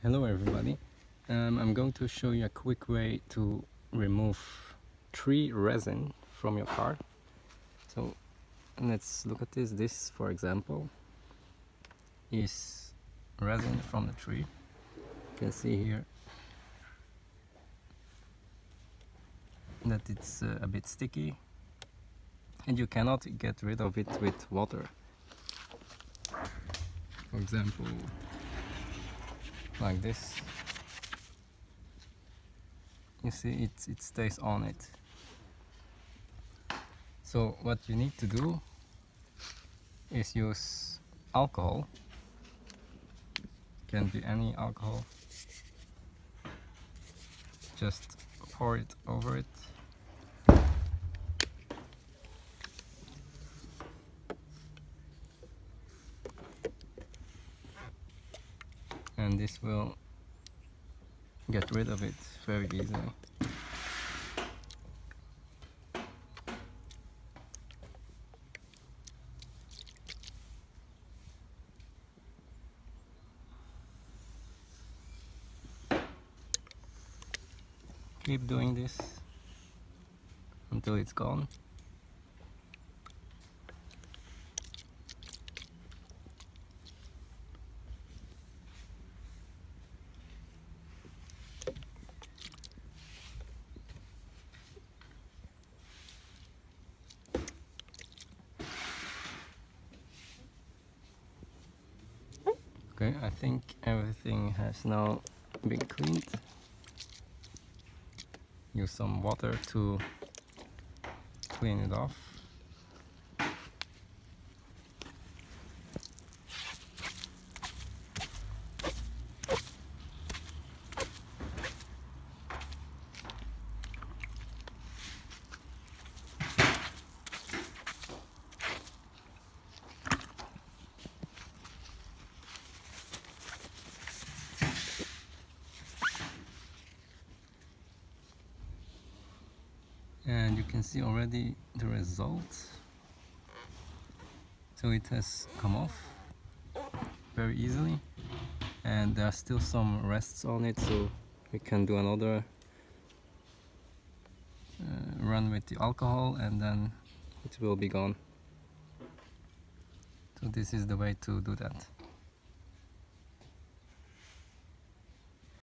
Hello everybody. Um, I'm going to show you a quick way to remove tree resin from your car. So let's look at this. This, for example, is resin from the tree. You can see here that it's uh, a bit sticky and you cannot get rid of it with water. For example, like this. You see it, it stays on it. So what you need to do is use alcohol. Can be any alcohol. Just pour it over it and this will get rid of it very easily. Keep doing this until it's gone. Okay, I think everything has now been cleaned. Use some water to clean it off. And you can see already the result. So it has come off very easily. And there are still some rests on it so we can do another uh, run with the alcohol and then it will be gone. So this is the way to do that